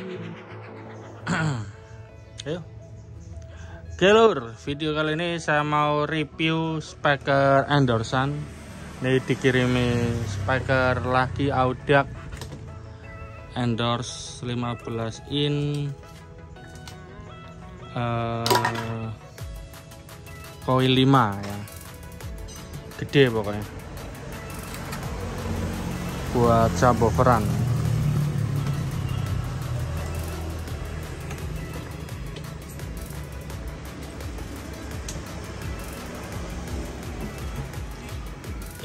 Ayo. Oke lur, video kali ini saya mau review speaker endorsan. Ini dikirimi speaker lagi Audak endorse 15 in uh, coil 5 ya. Gede pokoknya. Buat subwooferan.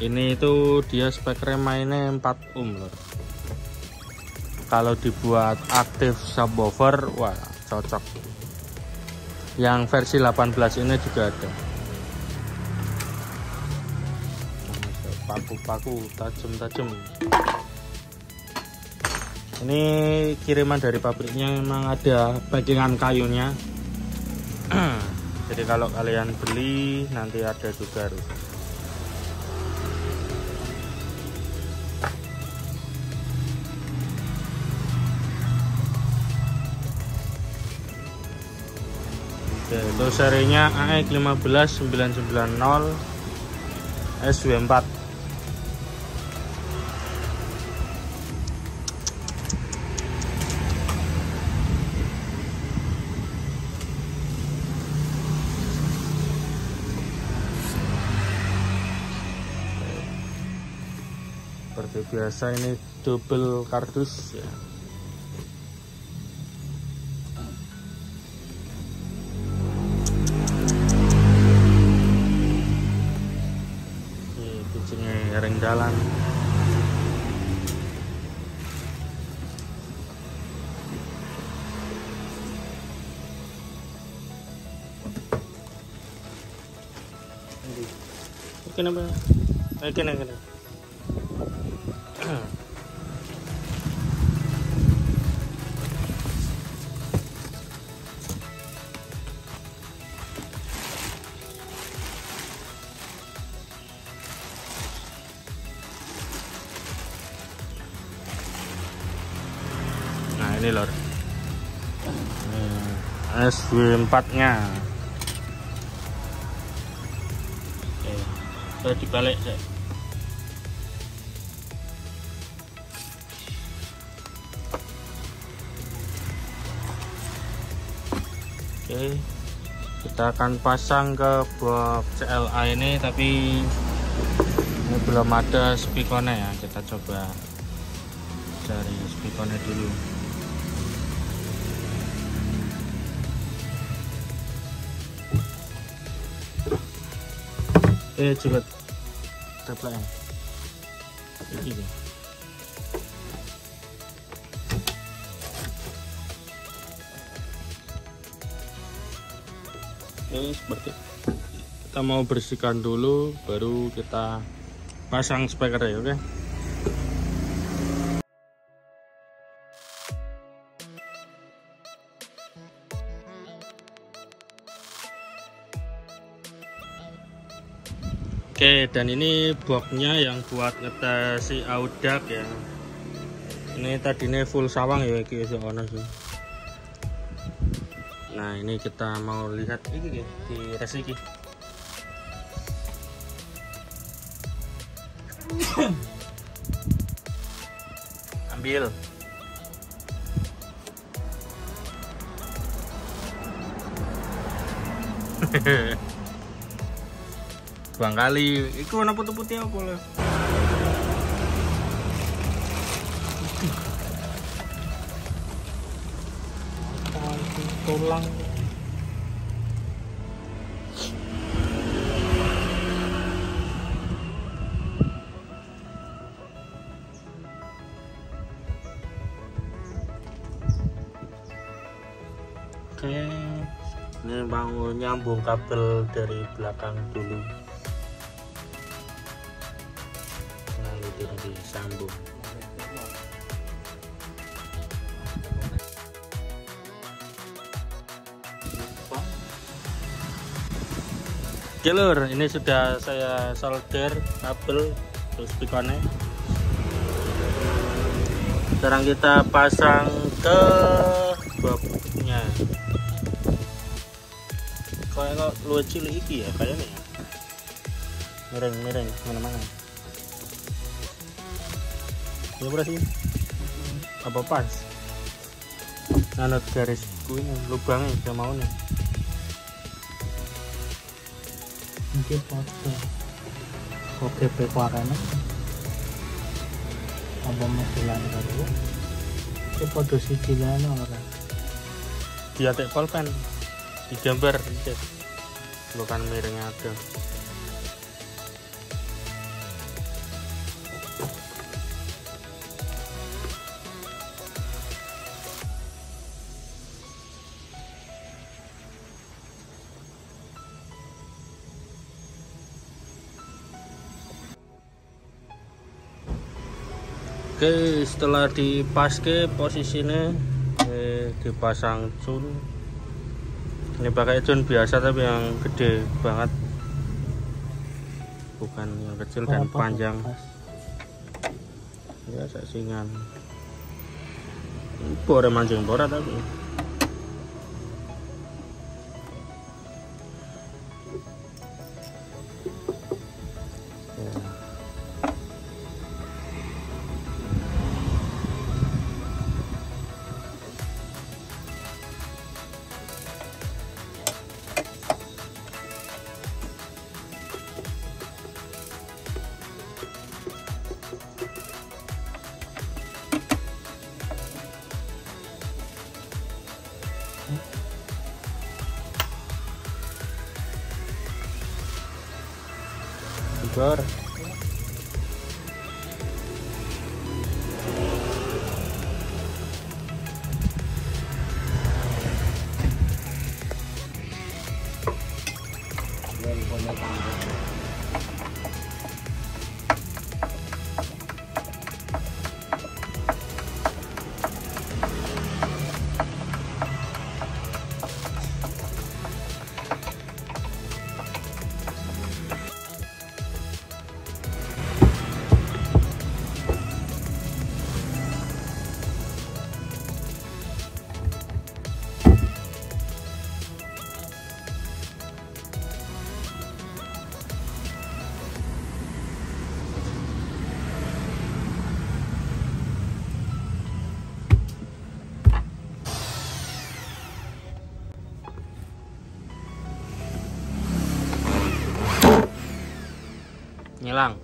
Ini itu dia spekernya mainnya 4 ohm lor kalau dibuat aktif subwoofer wah cocok. Yang versi 18 ini juga ada. Paku-paku tajam-tajam. Ini kiriman dari pabriknya memang ada packingan kayunya. Jadi kalau kalian beli nanti ada juga Oke, itu serinya AX 15990 SW4 seperti biasa ini double kardus ya jalan. Kenapa? Eh kena ini lor. SW4 nya oke saya dibalik saya oke kita akan pasang ke box CLA ini tapi ini belum ada spikonnya ya. Kita coba cari spikonnya dulu eh coba teplak ya ini oke seperti kita mau bersihkan dulu baru kita pasang speaker ya oke Oke dan ini boxnya yang buat ngetes si Audak ya. Ini tadinya full sawang ya iki sih. Nah ini kita mau lihat ini di resiki ambil. Hehehe dua kali. Itu warna putih-putih apa lah tulang. Oke. Ini mau nyambung kabel dari belakang dulu disambung. Oke lur, ini sudah saya solder kabel terus pikonnya. Sekarang kita pasang ke miringnya kayak lu cilik iki ya kayaknya. Ya miring miring ya berarti apa pas? Nanut garis kuing lubangnya saya mau nih. Mungkin foto oke pekuarannya apa mobilan dulu itu foto si cilana orang dia tek pulpen digambar dikit bukan miringnya ada Oke, setelah dipaske posisinya eh, dipasang cun. Ini pakai cun biasa tapi yang gede banget. Bukan yang kecil dan panjang. Ya, sasingan. Bora mancing bora tapi. agora. 让